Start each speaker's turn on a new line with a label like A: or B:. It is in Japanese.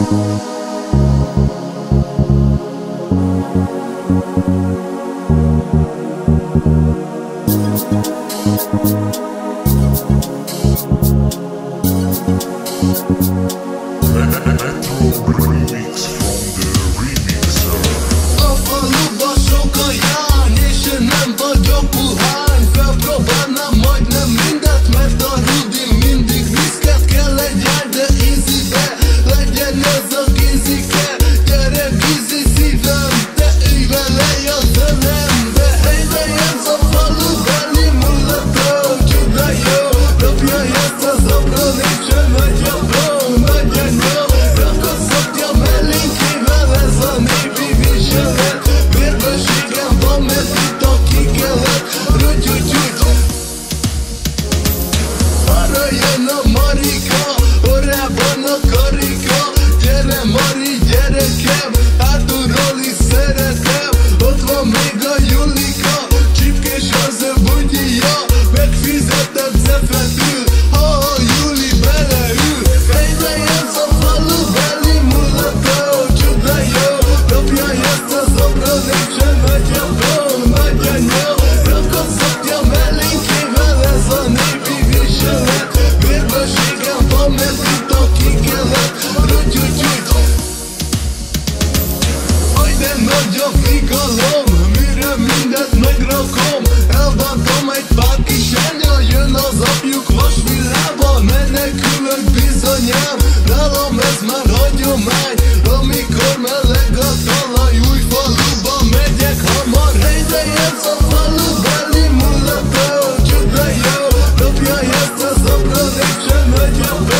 A: thank you
B: the. legend.